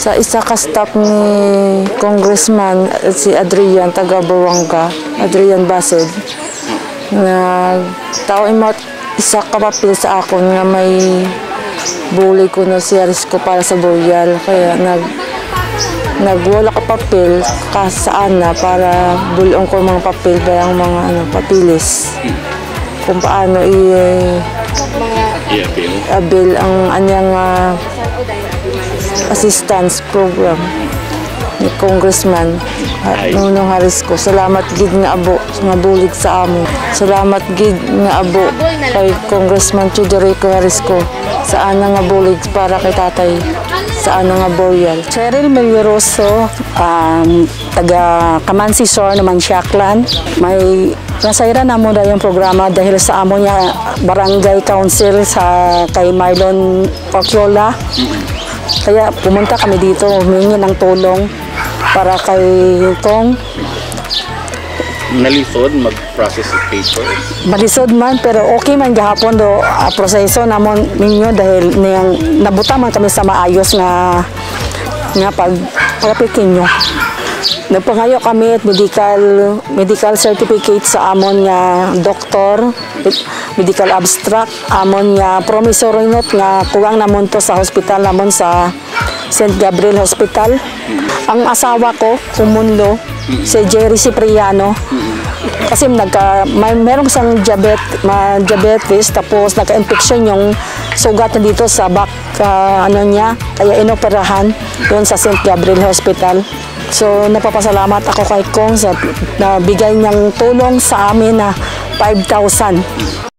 Sa isa ka staff ni Congressman si Adrian taga Buwanga, Adrian Based, na tao mo isa ka sa akon nga may bully ko na si ko para sa boyal. Kaya nag nagwala ka papel ka saan na para bulong ko mga papel ba mga ano, papilis kung paano i Yeah, Bill. abil ang anyang ah, assistance program ni Congressman uh, Nunong Harisco. Salamat gid nga abo nga bulig sa amo. Salamat gid nga abo kay Congressman Chudorico Harisco sa ana nga bulig para kay tatay sa ana nga boyal. Cheryl Melieroso, um, taga Kamansi Sor naman Siaklan. May nasayra na mo na yung programa dahil sa amo niya barangay council sa kay Marlon Ociola. Kaya pumunta kami dito, humingi ng tulong para kay Kong. Nalisod mag-process of papers. Malisod man pero okay man gahapon do ah, proseso namon ninyo dahil niyang nabuta man kami sa maayos nga nga pag pagpikin nyo. Nagpangayo kami at medical medical certificate sa amon nga doktor, medical abstract, amon nga promissory note nga kuwang namon to sa hospital namon sa St. Gabriel Hospital. Ang asawa ko, kumunlo, si Jerry Cipriano, kasi nagka may meron siyang diabet, ma, diabetes tapos nagka-infection yung sugat na dito sa back ah, ano niya kaya inoperahan doon sa St. Gabriel Hospital. So napapasalamat ako kay Kong sa nabigay niyang tulong sa amin na 5,000.